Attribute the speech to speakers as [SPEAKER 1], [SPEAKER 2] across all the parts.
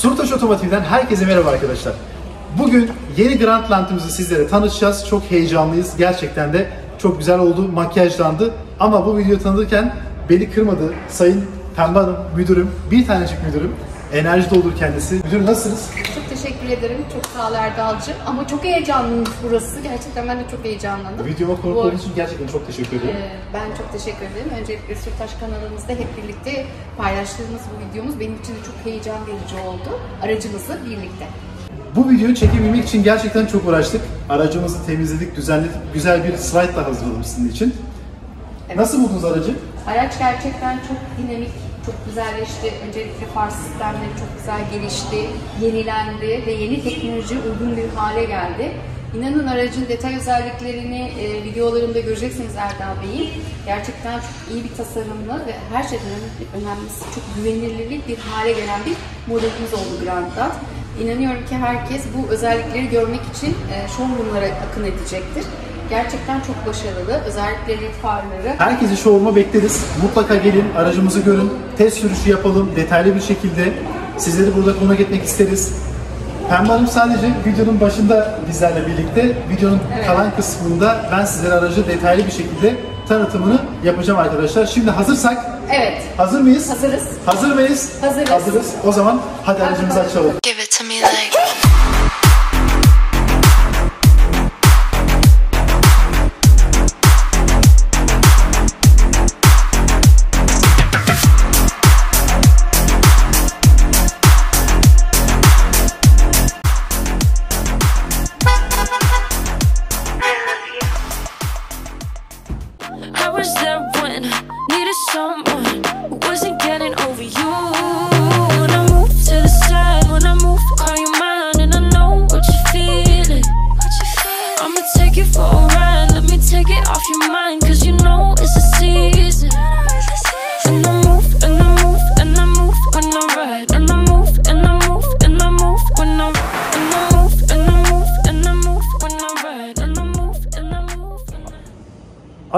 [SPEAKER 1] Surtaş Otomotiv'den herkese merhaba arkadaşlar. Bugün yeni Grand Lant'ımızı sizlere tanıtacağız. Çok heyecanlıyız. Gerçekten de çok güzel oldu, makyajlandı. Ama bu videoyu tanıtırken beni kırmadı Sayın Pembe Hanım, müdürüm, bir tanecik müdürüm. Enerji doldur kendisi. Müdürüm nasılsınız?
[SPEAKER 2] Ederim. Çok sağ ol Erdal'cığım. Ama çok heyecanlıymış burası. Gerçekten ben de çok heyecanlandım.
[SPEAKER 1] Videoma konuk olduğunuz için gerçekten çok teşekkür ederim.
[SPEAKER 2] Ee, ben çok teşekkür ederim. Öncelikle Sürtaş kanalımızda hep birlikte paylaştığımız bu videomuz benim için de çok heyecan verici oldu. Aracımızla birlikte.
[SPEAKER 1] Bu videoyu çekebilmek için gerçekten çok uğraştık. Aracımızı temizledik, düzenledik. Güzel bir slide da hazırladım sizin için. Nasıl buldunuz aracı?
[SPEAKER 2] Araç gerçekten çok dinamik, çok güzelleşti. Öncelikle far sistemleri çok güzel gelişti, yenilendi ve yeni teknoloji uygun bir hale geldi. İnanın aracın detay özelliklerini e, videolarımda göreceksiniz Erdal Bey'in. Gerçekten iyi bir tasarımlı ve her şeyden önemlisi çok güvenilirlik bir hale gelen bir modelimiz oldu Grand'dan. İnanıyorum ki herkes bu özellikleri görmek için e, showroomlara akın edecektir. Gerçekten çok başarılı. Özellikle led farları,
[SPEAKER 1] Herkesi showroom'a bekleriz. Mutlaka gelin, aracımızı görün, test sürüşü yapalım detaylı bir şekilde. Sizleri burada konuk etmek isteriz. Pembe Hanım sadece videonun başında bizlerle birlikte, videonun
[SPEAKER 2] Evet.
[SPEAKER 1] kalan kısmında ben sizlere aracı detaylı bir şekilde tanıtımını yapacağım arkadaşlar. Şimdi hazırsak,
[SPEAKER 2] Evet,
[SPEAKER 1] hazır mıyız?
[SPEAKER 2] hazırız.
[SPEAKER 1] Hazır mıyız?
[SPEAKER 2] Hazırız.
[SPEAKER 1] Hazırız. O zaman hadi aracımızı açalım.
[SPEAKER 3] Give it to me like.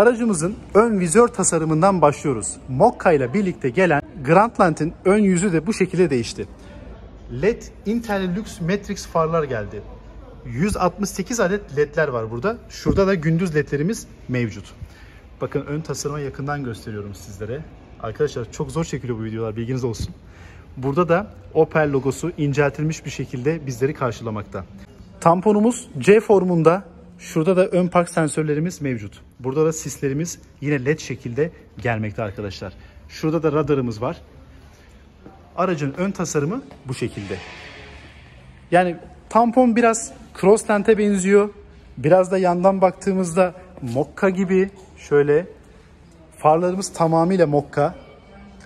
[SPEAKER 1] Aracımızın ön vizör tasarımından başlıyoruz. Mokka ile birlikte gelen Grandland'in ön yüzü de bu şekilde değişti. LED Intellilux Matrix farlar geldi. 168 adet ledler var burada. Şurada da gündüz ledlerimiz mevcut. Bakın ön tasarıma yakından gösteriyorum sizlere. Arkadaşlar çok zor çekiliyor bu videolar bilginiz olsun. Burada da Opel logosu inceltilmiş bir şekilde bizleri karşılamakta. Tamponumuz C formunda. Şurada da ön park sensörlerimiz mevcut. Burada da sislerimiz yine led şekilde gelmekte arkadaşlar. Şurada da radarımız var. Aracın ön tasarımı bu şekilde. Yani tampon biraz Crosslant'e benziyor. Biraz da yandan baktığımızda Mokka gibi şöyle farlarımız tamamıyla Mokka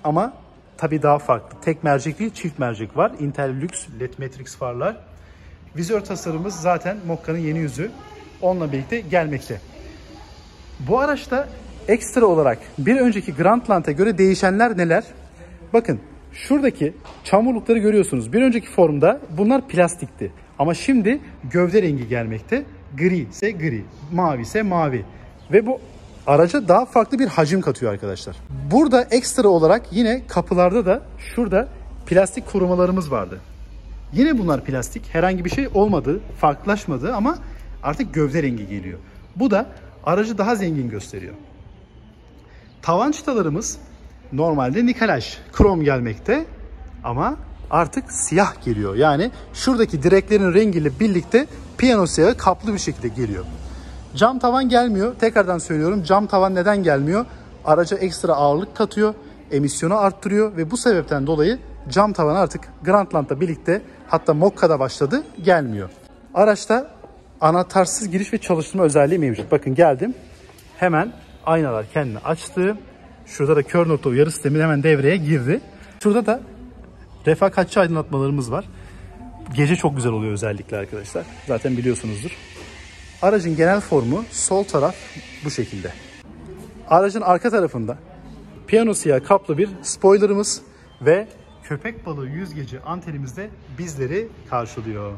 [SPEAKER 1] ama tabii daha farklı. Tek mercek değil çift mercek var. Intellilux LED Matrix farlar. Vizör tasarımımız zaten Mokka'nın yeni yüzü. Onunla birlikte gelmekte. Bu araçta ekstra olarak bir önceki Grandland'e göre değişenler neler? Bakın şuradaki çamurlukları görüyorsunuz. Bir önceki formda bunlar plastikti. Ama şimdi gövde rengi gelmekte. Gri ise gri, mavi ise mavi. Ve bu araca daha farklı bir hacim katıyor arkadaşlar. Burada ekstra olarak yine kapılarda da şurada plastik korumalarımız vardı. Yine bunlar plastik. Herhangi bir şey olmadı, farklılaşmadı ama artık gövde rengi geliyor. Bu da aracı daha zengin gösteriyor. Tavan çıtalarımız normalde nikelaj, krom gelmekte ama artık siyah geliyor. Yani şuradaki direklerin rengiyle birlikte piyano siyahı kaplı bir şekilde geliyor. Cam tavan gelmiyor. Tekrardan söylüyorum cam tavan neden gelmiyor? Araca ekstra ağırlık katıyor, emisyonu arttırıyor ve bu sebepten dolayı cam tavan artık Grandland'la birlikte hatta Mokka'da başladı gelmiyor. Araçta anahtarsız giriş ve çalıştırma özelliği mevcut. Bakın geldim. Hemen aynalar kendini açtı. Şurada da kör nokta uyarı sistemi hemen devreye girdi. Şurada da refakatçi aydınlatmalarımız var. Gece çok güzel oluyor özellikle arkadaşlar. Zaten biliyorsunuzdur. Aracın genel formu sol taraf bu şekilde. Aracın arka tarafında piyano siyah kaplı bir spoilerımız ve köpek balığı yüzgeci antenimiz de bizleri karşılıyor.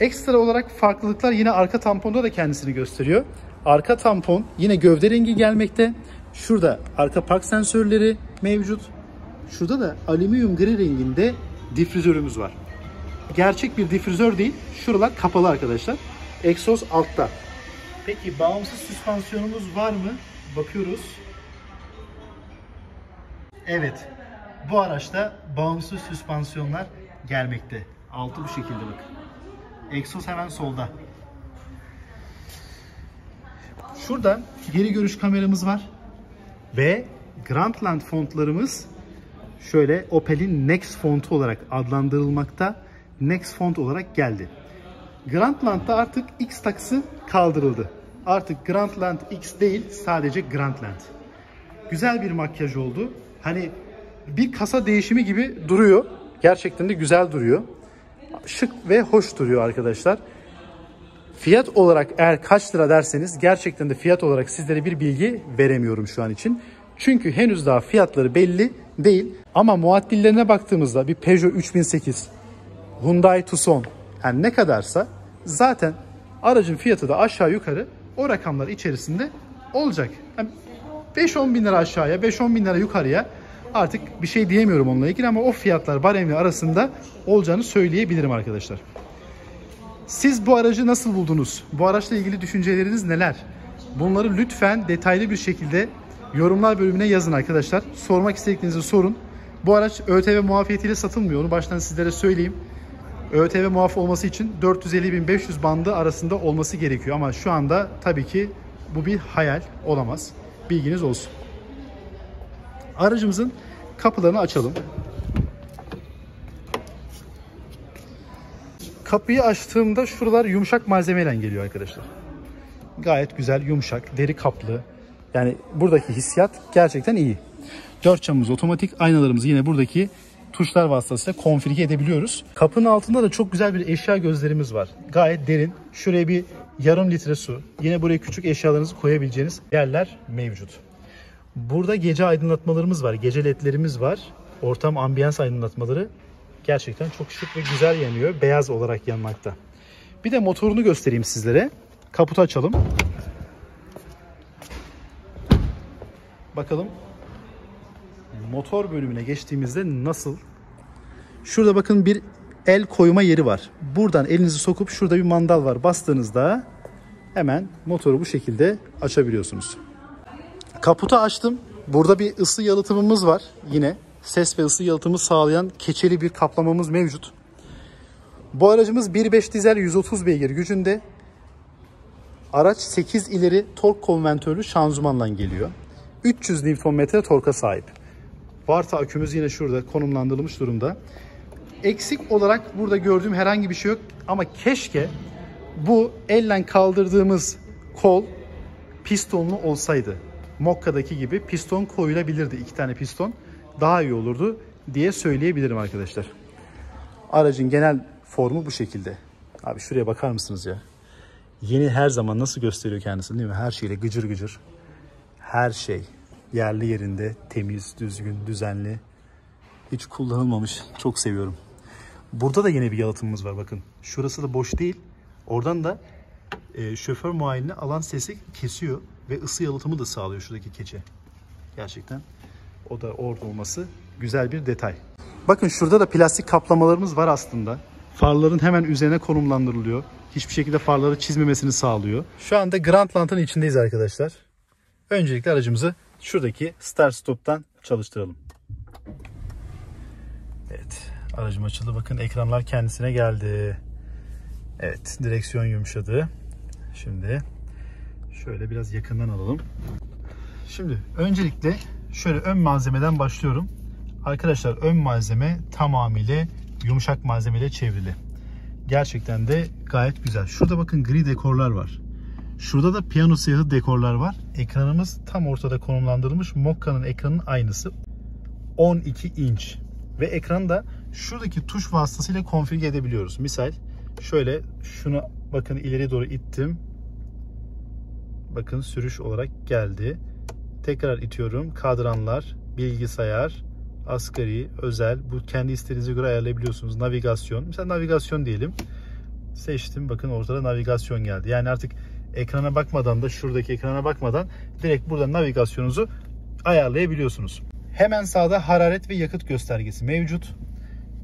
[SPEAKER 1] Ekstra olarak farklılıklar yine arka tamponda da kendisini gösteriyor. Arka tampon yine gövde rengi gelmekte. Şurada arka park sensörleri mevcut. Şurada da alüminyum gri renginde difüzörümüz var. Gerçek bir difüzör değil. Şuralar kapalı arkadaşlar. Egzoz altta. Peki bağımsız süspansiyonumuz var mı? Bakıyoruz. Evet. Bu araçta bağımsız süspansiyonlar gelmekte. Altı bu şekilde bak. Egzoz hemen solda. Şurada geri görüş kameramız var. Ve Grandland fontlarımız şöyle Opel'in Next fontu olarak adlandırılmakta. Next font olarak geldi. Grandland'da artık X takısı kaldırıldı. Artık Grandland X değil sadece Grandland. Güzel bir makyaj oldu. Hani bir kasa değişimi gibi duruyor. Gerçekten de güzel duruyor. Şık ve hoş duruyor arkadaşlar. Fiyat olarak eğer kaç lira derseniz gerçekten de fiyat olarak sizlere bir bilgi veremiyorum şu an için. Çünkü henüz daha fiyatları belli değil. Ama muadillerine baktığımızda bir Peugeot 3008, Hyundai Tucson yani ne kadarsa zaten aracın fiyatı da aşağı yukarı o rakamlar içerisinde olacak. Yani 5-10 bin lira aşağıya, 5-10 bin lira yukarıya artık bir şey diyemiyorum onunla ilgili ama o fiyatlar baremli arasında olacağını söyleyebilirim arkadaşlar. Siz bu aracı nasıl buldunuz? Bu araçla ilgili düşünceleriniz neler? Bunları lütfen detaylı bir şekilde yorumlar bölümüne yazın arkadaşlar. Sormak istediklerinizi sorun. Bu araç ÖTV muafiyetiyle satılmıyor. Onu baştan sizlere söyleyeyim. ÖTV muaf olması için 450-1500 bandı arasında olması gerekiyor. Ama şu anda tabii ki bu bir hayal olamaz. Bilginiz olsun. Aracımızın kapılarını açalım. Kapıyı açtığımda şuralar yumuşak malzemeyle geliyor arkadaşlar. Gayet güzel, yumuşak, deri kaplı. Yani buradaki hissiyat gerçekten iyi. Dört camımız otomatik, aynalarımızı yine buradaki tuşlar vasıtasıyla konfigüre edebiliyoruz. Kapının altında da çok güzel bir eşya gözlerimiz var. Gayet derin. Şuraya bir yarım litre su. Yine buraya küçük eşyalarınızı koyabileceğiniz yerler mevcut. Burada gece aydınlatmalarımız var. Gece ledlerimiz var. Ortam ambiyans aydınlatmaları gerçekten çok şık ve güzel yanıyor. Beyaz olarak yanmakta. Bir de motorunu göstereyim sizlere. Kaputu açalım. Bakalım motor bölümüne geçtiğimizde nasıl? Şurada bakın bir el koyma yeri var. Buradan elinizi sokup şurada bir mandal var. Bastığınızda hemen motoru bu şekilde açabiliyorsunuz. Kaputu açtım. Burada bir ısı yalıtımımız var yine. Ses ve ısı yalıtımı sağlayan keçeli bir kaplamamız mevcut. Bu aracımız 1.5 dizel 130 beygir gücünde. Araç 8 ileri tork konventörlü şanzımanla geliyor. 300 Nm torka sahip. Varta akümüz yine şurada konumlandırılmış durumda. Eksik olarak burada gördüğüm herhangi bir şey yok ama keşke bu elle kaldırdığımız kol pistonlu olsaydı. Mokka'daki gibi piston koyulabilirdi. iki tane piston daha iyi olurdu diye söyleyebilirim arkadaşlar. Aracın genel formu bu şekilde. Abi şuraya bakar mısınız ya? Yeni her zaman nasıl gösteriyor kendisini değil mi? Her şeyle gıcır gıcır. Her şey yerli yerinde, temiz, düzgün, düzenli. Hiç kullanılmamış. Çok seviyorum. Burada da yine bir yalıtımımız var bakın. Şurası da boş değil. Oradan da e, şoför muayene alan sesi kesiyor ve ısı yalıtımı da sağlıyor şuradaki keçe. Gerçekten o da orada olması güzel bir detay. Bakın şurada da plastik kaplamalarımız var aslında. Farların hemen üzerine konumlandırılıyor. Hiçbir şekilde farları çizmemesini sağlıyor. Şu anda Grandland'ın içindeyiz arkadaşlar. Öncelikle aracımızı şuradaki start stop'tan çalıştıralım. Evet aracım açıldı. Bakın ekranlar kendisine geldi. Evet direksiyon yumuşadı. Şimdi şöyle biraz yakından alalım. Şimdi öncelikle şöyle ön malzemeden başlıyorum. Arkadaşlar ön malzeme tamamıyla yumuşak malzemeyle çevrili. Gerçekten de gayet güzel. Şurada bakın gri dekorlar var. Şurada da piyano siyahı dekorlar var. Ekranımız tam ortada konumlandırılmış. Mokka'nın ekranın aynısı. 12 inç. Ve ekranı da şuradaki tuş vasıtasıyla konfigüre edebiliyoruz. Misal şöyle şunu bakın ileri doğru ittim. Bakın sürüş olarak geldi. Tekrar itiyorum. Kadranlar, bilgisayar, asgari, özel. Bu kendi istediğinize göre ayarlayabiliyorsunuz. Navigasyon. Mesela navigasyon diyelim. Seçtim. Bakın ortada navigasyon geldi. Yani artık ekrana bakmadan da şuradaki ekrana bakmadan direkt burada navigasyonunuzu ayarlayabiliyorsunuz. Hemen sağda hararet ve yakıt göstergesi mevcut.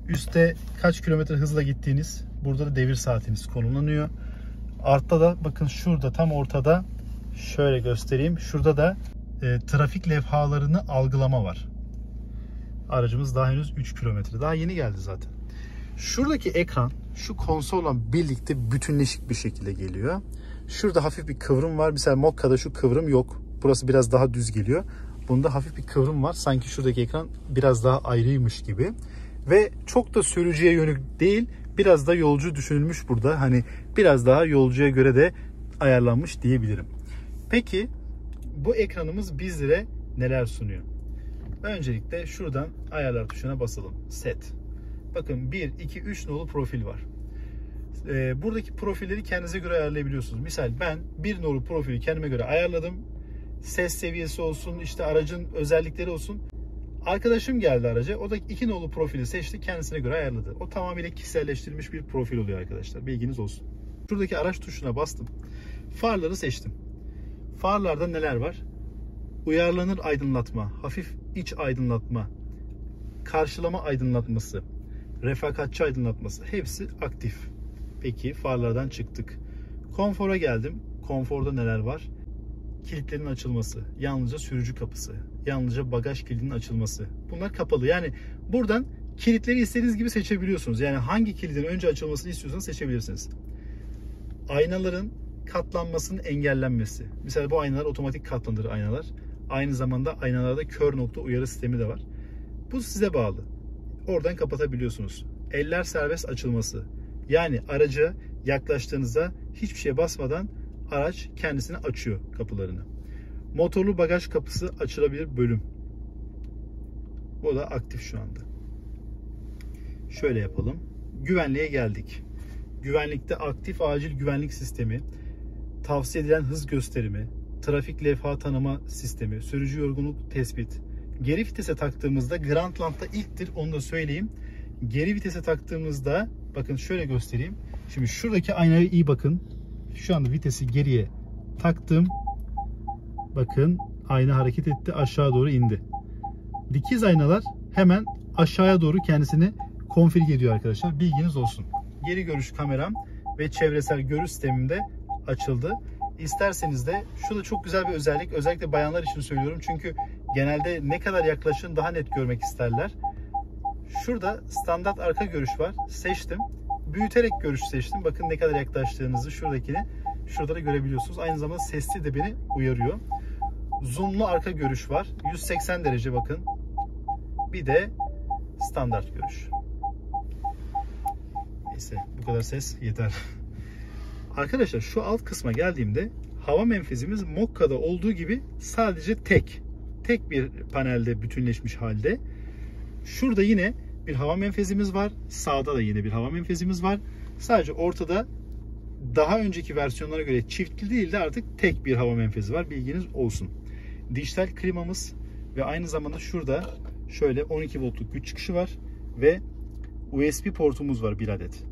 [SPEAKER 1] Üste kaç kilometre hızla gittiğiniz, burada da devir saatiniz konumlanıyor. Altta da bakın şurada tam ortada şöyle göstereyim. Şurada da e, trafik levhalarını algılama var. Aracımız daha henüz 3 kilometre. Daha yeni geldi zaten. Şuradaki ekran şu konsolla birlikte bütünleşik bir şekilde geliyor. Şurada hafif bir kıvrım var. Mesela Mokka'da şu kıvrım yok. Burası biraz daha düz geliyor. Bunda hafif bir kıvrım var. Sanki şuradaki ekran biraz daha ayrıymış gibi. Ve çok da sürücüye yönelik değil. Biraz da yolcu düşünülmüş burada. Hani biraz daha yolcuya göre de ayarlanmış diyebilirim. Peki bu ekranımız bizlere neler sunuyor? Öncelikle şuradan ayarlar tuşuna basalım. Set. Bakın 1, 2, 3 nolu profil var. Ee, buradaki profilleri kendinize göre ayarlayabiliyorsunuz. Misal ben bir nolu profili kendime göre ayarladım. Ses seviyesi olsun, işte aracın özellikleri olsun. Arkadaşım geldi araca. O da iki nolu profili seçti. Kendisine göre ayarladı. O tamamıyla kişiselleştirilmiş bir profil oluyor arkadaşlar. Bilginiz olsun. Şuradaki araç tuşuna bastım. Farları seçtim. Farlarda neler var? Uyarlanır aydınlatma, hafif iç aydınlatma, karşılama aydınlatması, refakatçi aydınlatması hepsi aktif. Peki farlardan çıktık. Konfora geldim. Konforda neler var? Kilitlerin açılması, yalnızca sürücü kapısı, yalnızca bagaj kilidinin açılması. Bunlar kapalı. Yani buradan kilitleri istediğiniz gibi seçebiliyorsunuz. Yani hangi kilidin önce açılmasını istiyorsanız seçebilirsiniz. Aynaların katlanmasının engellenmesi. Mesela bu aynalar otomatik katlanır aynalar. Aynı zamanda aynalarda kör nokta uyarı sistemi de var. Bu size bağlı. Oradan kapatabiliyorsunuz. Eller serbest açılması. Yani araca yaklaştığınızda hiçbir şeye basmadan araç kendisini açıyor kapılarını. Motorlu bagaj kapısı açılabilir bölüm. Bu da aktif şu anda. Şöyle yapalım. Güvenliğe geldik. Güvenlikte aktif acil güvenlik sistemi, tavsiye edilen hız gösterimi, trafik levha tanıma sistemi, sürücü yorgunluk tespit. Geri vitese taktığımızda Grandland'da ilktir onu da söyleyeyim. Geri vitese taktığımızda bakın şöyle göstereyim. Şimdi şuradaki aynaya iyi bakın. Şu anda vitesi geriye taktım. Bakın ayna hareket etti aşağı doğru indi. Dikiz aynalar hemen aşağıya doğru kendisini konfigüre ediyor arkadaşlar. Bilginiz olsun. Geri görüş kameram ve çevresel görüş sistemimde açıldı. İsterseniz de şu da çok güzel bir özellik. Özellikle bayanlar için söylüyorum. Çünkü genelde ne kadar yaklaşın daha net görmek isterler. Şurada standart arka görüş var. Seçtim. Büyüterek görüş seçtim. Bakın ne kadar yaklaştığınızı şuradakini şurada da görebiliyorsunuz. Aynı zamanda sesli de beni uyarıyor. Zoomlu arka görüş var. 180 derece bakın. Bir de standart görüş. Neyse bu kadar ses yeter. Arkadaşlar şu alt kısma geldiğimde hava menfezimiz Mokka'da olduğu gibi sadece tek. Tek bir panelde bütünleşmiş halde. Şurada yine bir hava menfezimiz var. Sağda da yine bir hava menfezimiz var. Sadece ortada daha önceki versiyonlara göre çiftli değil de artık tek bir hava menfezi var. Bilginiz olsun. Dijital klimamız ve aynı zamanda şurada şöyle 12 voltluk güç çıkışı var ve USB portumuz var bir adet.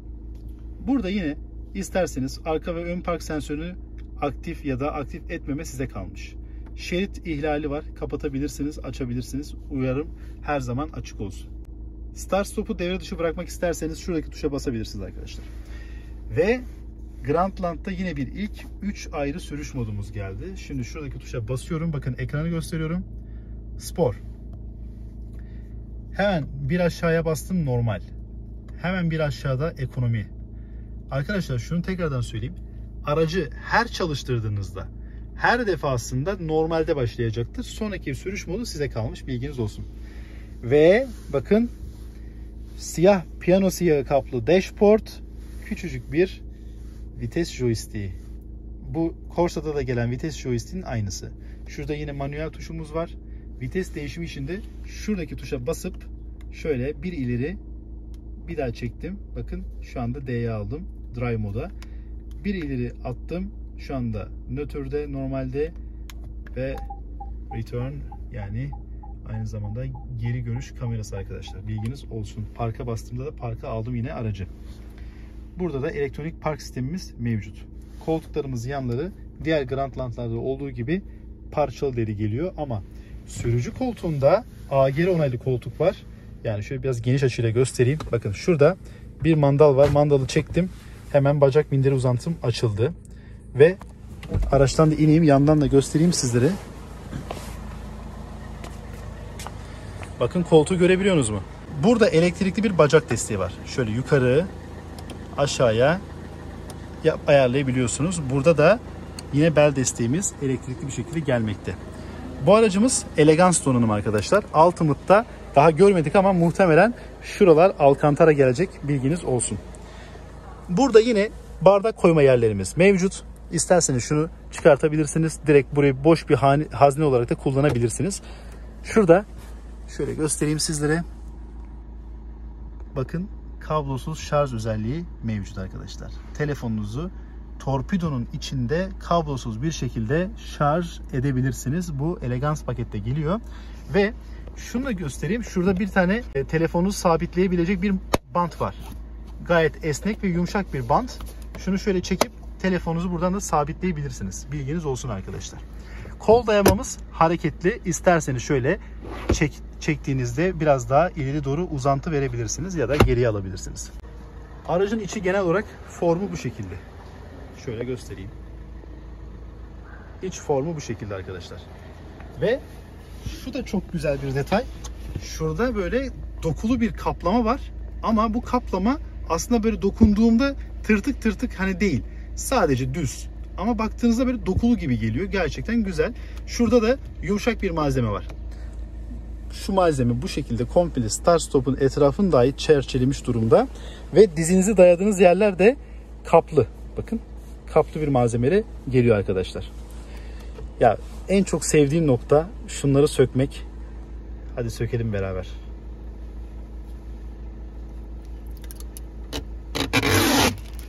[SPEAKER 1] Burada yine isterseniz arka ve ön park sensörünü aktif ya da aktif etmeme size kalmış. Şerit ihlali var. Kapatabilirsiniz, açabilirsiniz. Uyarım her zaman açık olsun. Start stop'u devre dışı bırakmak isterseniz şuradaki tuşa basabilirsiniz arkadaşlar. Ve Grandland'da yine bir ilk 3 ayrı sürüş modumuz geldi. Şimdi şuradaki tuşa basıyorum. Bakın ekranı gösteriyorum. Spor. Hemen bir aşağıya bastım normal. Hemen bir aşağıda ekonomi. Arkadaşlar şunu tekrardan söyleyeyim. Aracı her çalıştırdığınızda her defasında normalde başlayacaktır. Sonraki sürüş modu size kalmış. Bilginiz olsun. Ve bakın siyah piyano siyahı kaplı dashboard küçücük bir vites joystick'i. Bu Corsa'da da gelen vites joystick'in aynısı. Şurada yine manuel tuşumuz var. Vites değişimi için de şuradaki tuşa basıp şöyle bir ileri bir daha çektim. Bakın şu anda D'ye aldım. Drive moda. Bir ileri attım. Şu anda nötrde normalde ve return yani aynı zamanda geri görüş kamerası arkadaşlar. Bilginiz olsun. Parka bastığımda da parka aldım yine aracı. Burada da elektronik park sistemimiz mevcut. Koltuklarımız yanları diğer Grandland'larda olduğu gibi parçalı deri geliyor ama sürücü koltuğunda AGR onaylı koltuk var Yani şöyle biraz geniş açıyla göstereyim. Bakın şurada bir mandal var. Mandalı çektim. Hemen bacak minderi uzantım açıldı. Ve araçtan da ineyim. Yandan da göstereyim sizlere. Bakın koltuğu görebiliyorsunuz mu? Burada elektrikli bir bacak desteği var. Şöyle yukarı, aşağıya yap- ayarlayabiliyorsunuz. Burada da yine bel desteğimiz elektrikli bir şekilde gelmekte. Bu aracımız elegans donanım arkadaşlar. Ultimate'da daha görmedik ama muhtemelen şuralar Alcantara gelecek bilginiz olsun. Burada yine bardak koyma yerlerimiz mevcut. İsterseniz şunu çıkartabilirsiniz. Direkt burayı boş bir hazne olarak da kullanabilirsiniz. Şurada şöyle göstereyim sizlere. Bakın kablosuz şarj özelliği mevcut arkadaşlar. Telefonunuzu torpidonun içinde kablosuz bir şekilde şarj edebilirsiniz. Bu elegans pakette geliyor. Ve şunu da göstereyim. Şurada bir tane e, telefonunuzu sabitleyebilecek bir bant var. Gayet esnek ve yumuşak bir bant. Şunu şöyle çekip telefonunuzu buradan da sabitleyebilirsiniz. Bilginiz olsun arkadaşlar. Kol dayamamız hareketli. İsterseniz şöyle çek, çektiğinizde biraz daha ileri doğru uzantı verebilirsiniz ya da geriye alabilirsiniz. Aracın içi genel olarak formu bu şekilde. Şöyle göstereyim. İç formu bu şekilde arkadaşlar. Ve şu da çok güzel bir detay. Şurada böyle dokulu bir kaplama var. Ama bu kaplama aslında böyle dokunduğumda tırtık tırtık hani değil. Sadece düz. Ama baktığınızda böyle dokulu gibi geliyor. Gerçekten güzel. Şurada da yumuşak bir malzeme var. Şu malzeme bu şekilde komple start stop'un etrafını dahi çerçelemiş durumda. Ve dizinizi dayadığınız yerler de kaplı. Bakın kaplı bir malzemeyle geliyor arkadaşlar. Ya en çok sevdiğim nokta şunları sökmek. Hadi sökelim beraber.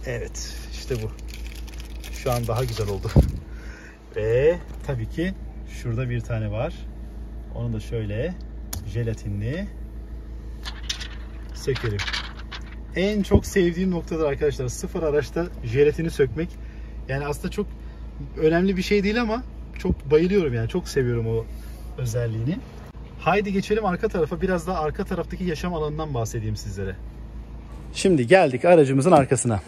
[SPEAKER 1] Evet işte bu. Şu an daha güzel oldu. Ve tabii ki şurada bir tane var. Onu da şöyle jelatinli sökelim. En çok sevdiğim noktadır arkadaşlar. Sıfır araçta jelatini sökmek. Yani aslında çok önemli bir şey değil ama çok bayılıyorum yani. Çok seviyorum o özelliğini. Haydi geçelim arka tarafa. Biraz daha arka taraftaki yaşam alanından bahsedeyim sizlere. Şimdi geldik aracımızın arkasına.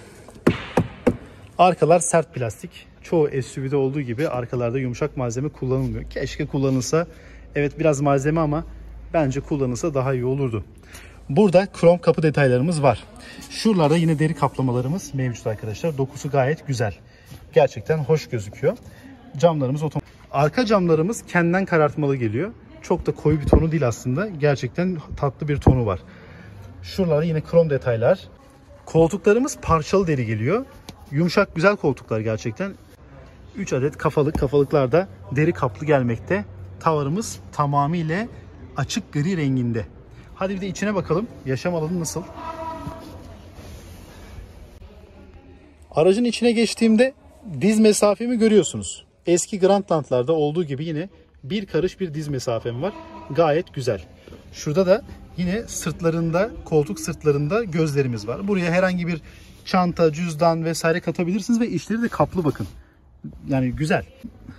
[SPEAKER 1] Arkalar sert plastik. Çoğu SUV'de olduğu gibi arkalarda yumuşak malzeme kullanılmıyor. Keşke kullanılsa. Evet biraz malzeme ama bence kullanılsa daha iyi olurdu. Burada krom kapı detaylarımız var. Şuralarda yine deri kaplamalarımız mevcut arkadaşlar. Dokusu gayet güzel. Gerçekten hoş gözüküyor. Camlarımız otomatik. Arka camlarımız kendinden karartmalı geliyor. Çok da koyu bir tonu değil aslında. Gerçekten tatlı bir tonu var. Şuralarda yine krom detaylar. Koltuklarımız parçalı deri geliyor. Yumuşak güzel koltuklar gerçekten. 3 adet kafalık. Kafalıklar da deri kaplı gelmekte. Tavarımız tamamıyla açık gri renginde. Hadi bir de içine bakalım. Yaşam alanı nasıl? Aracın içine geçtiğimde diz mesafemi görüyorsunuz. Eski Grandland'larda olduğu gibi yine bir karış bir diz mesafem var. Gayet güzel. Şurada da yine sırtlarında, koltuk sırtlarında gözlerimiz var. Buraya herhangi bir çanta, cüzdan vesaire katabilirsiniz ve içleri de kaplı bakın. Yani güzel.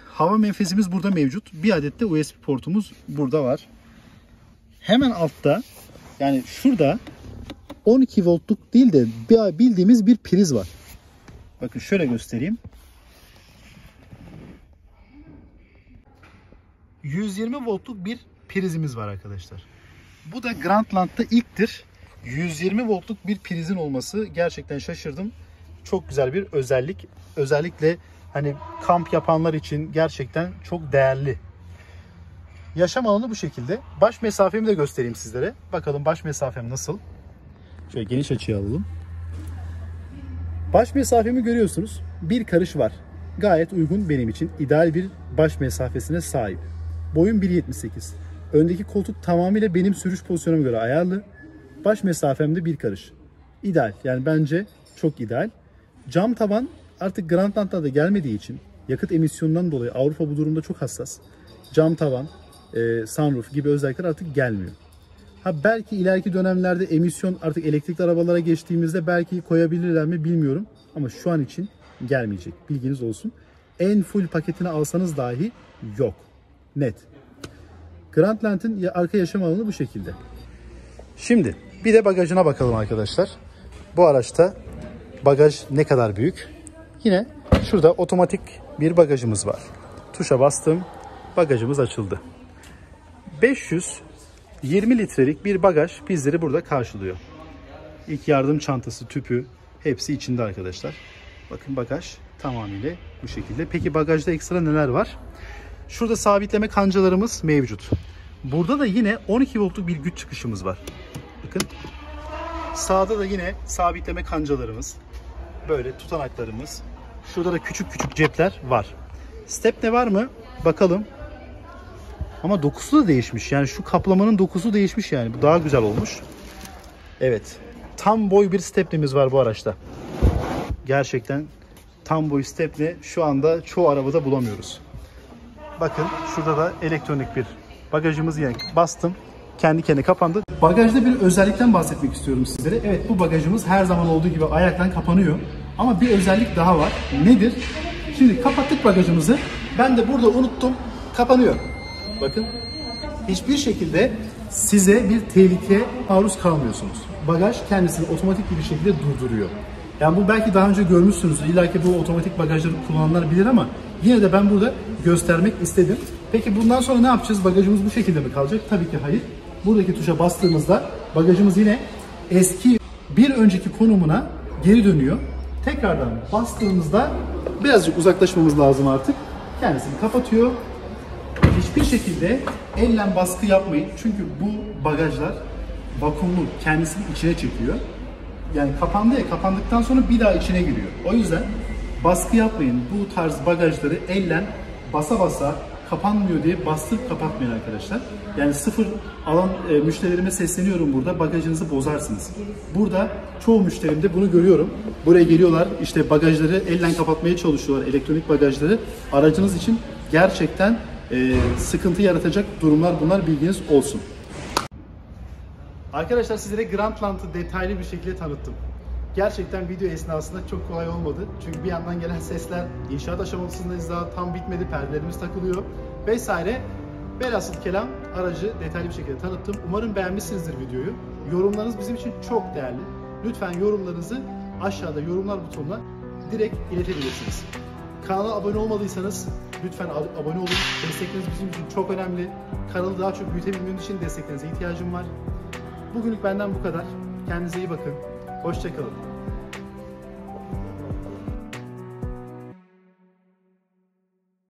[SPEAKER 1] Hava menfezimiz burada mevcut. Bir adet de USB portumuz burada var. Hemen altta yani şurada 12 voltluk değil de bildiğimiz bir priz var. Bakın şöyle göstereyim. 120 voltluk bir prizimiz var arkadaşlar. Bu da Grandland'da ilktir. 120 voltluk bir prizin olması gerçekten şaşırdım. Çok güzel bir özellik. Özellikle hani kamp yapanlar için gerçekten çok değerli. Yaşam alanı bu şekilde. Baş mesafemi de göstereyim sizlere. Bakalım baş mesafem nasıl? Şöyle geniş açıya alalım. Baş mesafemi görüyorsunuz. Bir karış var. Gayet uygun benim için. ideal bir baş mesafesine sahip. Boyum 1.78. Öndeki koltuk tamamıyla benim sürüş pozisyonuma göre ayarlı. Baş mesafemde bir karış. İdeal. Yani bence çok ideal. Cam taban artık Grandland'da da gelmediği için yakıt emisyonundan dolayı Avrupa bu durumda çok hassas. Cam tavan, e, sunroof gibi özellikler artık gelmiyor. Ha belki ileriki dönemlerde emisyon artık elektrikli arabalara geçtiğimizde belki koyabilirler mi bilmiyorum. Ama şu an için gelmeyecek. Bilginiz olsun. En full paketini alsanız dahi yok. Net. Grandland'in ya- arka yaşam alanı bu şekilde. Şimdi bir de bagajına bakalım arkadaşlar. Bu araçta bagaj ne kadar büyük? Yine şurada otomatik bir bagajımız var. Tuşa bastım. Bagajımız açıldı. 520 litrelik bir bagaj bizleri burada karşılıyor. İlk yardım çantası, tüpü hepsi içinde arkadaşlar. Bakın bagaj tamamıyla bu şekilde. Peki bagajda ekstra neler var? Şurada sabitleme kancalarımız mevcut. Burada da yine 12 voltluk bir güç çıkışımız var. Bakın. Sağda da yine sabitleme kancalarımız. Böyle tutanaklarımız. Şurada da küçük küçük cepler var. Step ne var mı? Bakalım. Ama dokusu da değişmiş. Yani şu kaplamanın dokusu değişmiş yani. Bu daha güzel olmuş. Evet. Tam boy bir stepnemiz var bu araçta. Gerçekten tam boy stepne şu anda çoğu arabada bulamıyoruz. Bakın şurada da elektronik bir bagajımız yani bastım. Kendi kendine kapandı. Bagajda bir özellikten bahsetmek istiyorum sizlere. Evet bu bagajımız her zaman olduğu gibi ayaktan kapanıyor. Ama bir özellik daha var. Nedir? Şimdi kapattık bagajımızı. Ben de burada unuttum. Kapanıyor. Bakın hiçbir şekilde size bir tehlikeye maruz kalmıyorsunuz. Bagaj kendisini otomatik bir şekilde durduruyor. Yani bu belki daha önce görmüşsünüzdür. İlla ki bu otomatik bagajları kullananlar bilir ama yine de ben burada göstermek istedim. Peki bundan sonra ne yapacağız? Bagajımız bu şekilde mi kalacak? Tabii ki hayır. Buradaki tuşa bastığımızda bagajımız yine eski bir önceki konumuna geri dönüyor. Tekrardan bastığımızda birazcık uzaklaşmamız lazım artık. Kendisini kapatıyor hiçbir şekilde elle baskı yapmayın. Çünkü bu bagajlar vakumlu kendisini içine çekiyor. Yani kapandı ya kapandıktan sonra bir daha içine giriyor. O yüzden baskı yapmayın. Bu tarz bagajları elle basa basa kapanmıyor diye bastırıp kapatmayın arkadaşlar. Yani sıfır alan e, müşterilerime sesleniyorum burada. Bagajınızı bozarsınız. Burada çoğu müşterimde bunu görüyorum. Buraya geliyorlar işte bagajları elle kapatmaya çalışıyorlar. Elektronik bagajları. Aracınız için gerçekten e, sıkıntı yaratacak durumlar bunlar bilginiz olsun. Arkadaşlar sizlere Grandland'ı detaylı bir şekilde tanıttım. Gerçekten video esnasında çok kolay olmadı. Çünkü bir yandan gelen sesler, inşaat aşamasındayız daha tam bitmedi, perdelerimiz takılıyor vesaire. Velhasıl kelam aracı detaylı bir şekilde tanıttım. Umarım beğenmişsinizdir videoyu. Yorumlarınız bizim için çok değerli. Lütfen yorumlarınızı aşağıda yorumlar butonuna direkt iletebilirsiniz. Kanala abone olmadıysanız lütfen ab- abone olun. Destekleriniz bizim için çok önemli. Kanalı daha çok büyütebilmem için desteklerinize ihtiyacım var. Bugünlük benden bu kadar. Kendinize iyi bakın. Hoşçakalın.